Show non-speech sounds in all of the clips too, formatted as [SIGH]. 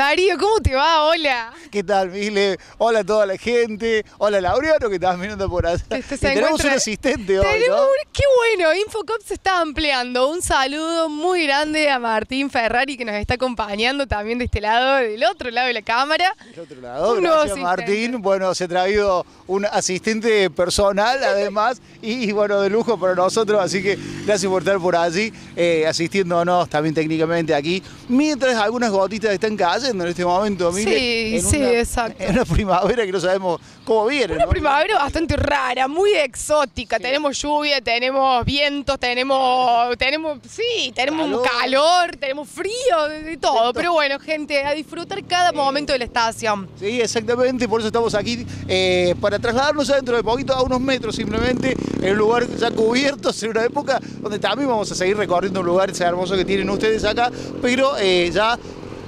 Darío, ¿cómo te va? Hola. ¿Qué tal, Mile? Hola a toda la gente. Hola, Laureano, que estás mirando por allá. Tenemos encuentra- un asistente hoy, ¿no? un- Qué bueno, Infocop se está ampliando. Un saludo muy grande a Martín Ferrari que nos está acompañando también de este lado, del otro lado de la cámara. Del otro lado, Un gracias. Martín. Bueno, se ha traído un asistente personal [LAUGHS] además y, y, bueno, de lujo para nosotros, así que gracias por estar por allí eh, asistiéndonos también técnicamente aquí, mientras algunas gotitas están cayendo en este momento, Mile, Sí, en sí, una- exacto. En una primavera que no sabemos cómo viene. Una ¿no? primavera bastante rara, muy exótica. Tenemos lluvia, tenemos vientos, tenemos, tenemos, sí, tenemos Calor. calor, tenemos frío, de, todo. Pero bueno, gente, a disfrutar cada momento de la estación. Sí, exactamente, por eso estamos aquí, eh, para trasladarnos dentro de poquito a unos metros simplemente, en un lugar ya cubierto, en una época donde también vamos a seguir recorriendo un lugar ese hermoso que tienen ustedes acá, pero eh, ya,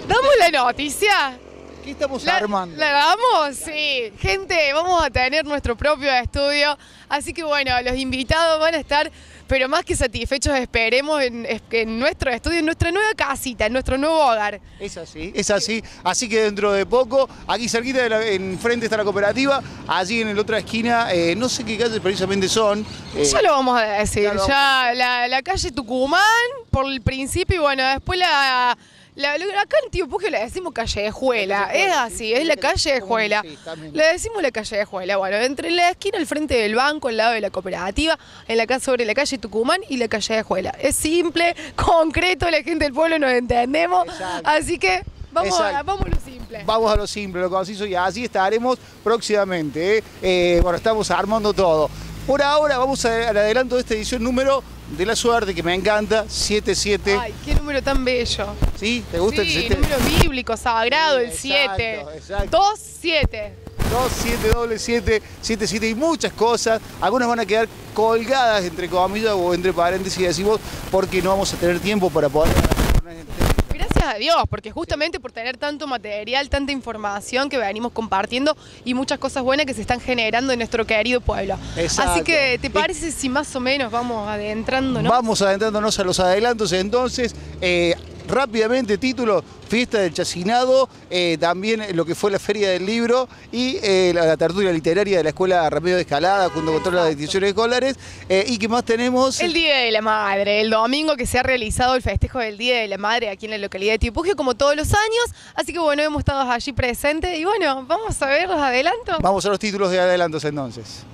¿Damos la noticia? ¿Qué estamos ¿La, armando? ¿La damos? Sí. Gente, vamos a tener nuestro propio estudio. Así que bueno, los invitados van a estar, pero más que satisfechos, esperemos en, en nuestro estudio, en nuestra nueva casita, en nuestro nuevo hogar. Es así, es así, así que dentro de poco, aquí cerquita, de la- enfrente está la cooperativa, allí en la otra esquina, eh, no sé qué calles precisamente son. eh, Ya lo vamos a decir. ya lo Ya la, la calle Tucumán, por el principio, y bueno, después la. La- lo- acá en Tío Pugio le decimos callejuela, es así, es la callejuela. Sí. Le decimos la callejuela, bueno, entre la esquina, al frente del banco, al lado de la cooperativa, en la casa sobre la calle Tucumán y la callejuela. Es simple, [LAUGHS] concreto, la gente del pueblo nos entendemos, Exacto. así que vamos a, vamos a lo simple. Vamos a lo simple, lo conciso y así estaremos próximamente. ¿eh? Eh, bueno, estamos armando todo. Por ahora vamos al adelanto de esta edición número de la suerte que me encanta, 77. Ay, qué número tan bello. ¿Sí? ¿Te gusta Sí, el 7? número bíblico, sagrado, Sí, el 7. exacto, exacto. 2, 7. 2, 7, doble 7, 7, 7 y muchas cosas. Algunas van a quedar colgadas entre comillas o entre paréntesis y decimos porque no vamos a tener tiempo para poder... Gracias a Dios, porque justamente por tener tanto material, tanta información que venimos compartiendo y muchas cosas buenas que se están generando en nuestro querido pueblo. Exacto. Así que, ¿te parece si más o menos vamos adentrándonos? Vamos adentrándonos a los adelantos entonces. eh, rápidamente, título, Fiesta del Chacinado, eh, también lo que fue la Feria del Libro y eh, la, la tertulia literaria de la Escuela Remedio de Escalada junto con todas las instituciones escolares. eh, ¿Y qué más tenemos? El Día de la Madre, el domingo que se ha realizado el festejo del Día de la Madre aquí en la localidad de Tipugio, como todos los años. Así que bueno, hemos estado allí presentes y bueno, vamos a ver los adelantos. Vamos a los títulos de adelantos entonces.